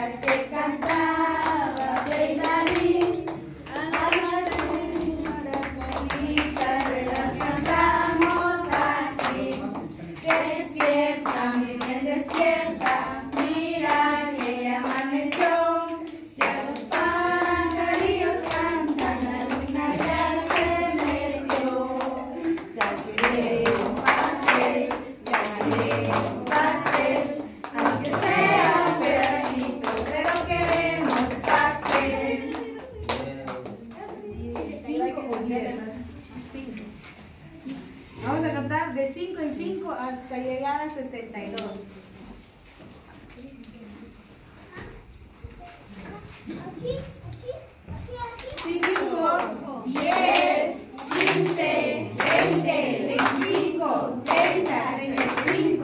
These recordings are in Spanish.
las que 10. Vamos a contar de 5 en 5 hasta llegar a 62. Aquí, aquí, aquí, 5, 10, 15, 20, 25, 30, 35,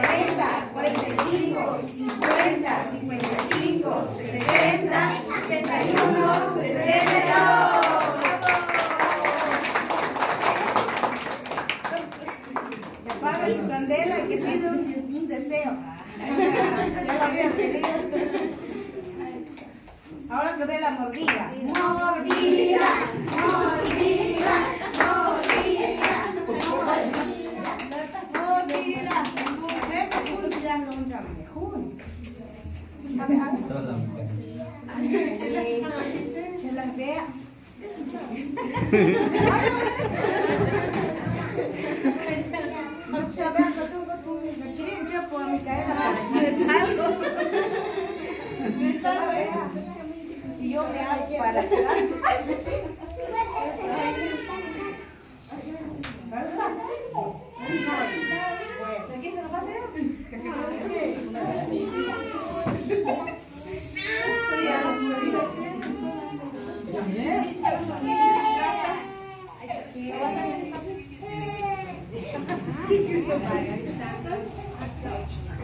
40, 45, 50, 55, 60, 71. Apaga su candela que pide un, un deseo. Ya lo había pedido. Ahora que ve la mordida. Mordida, mordida, mordida, Mordida. Esta junta ya no un llame. Junta. A ver, a ver. Se las vea. Puedo me a la salgo. Y yo me hago para atrás. ¿Aquí se va a hacer?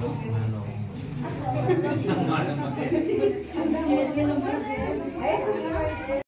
Close na, no.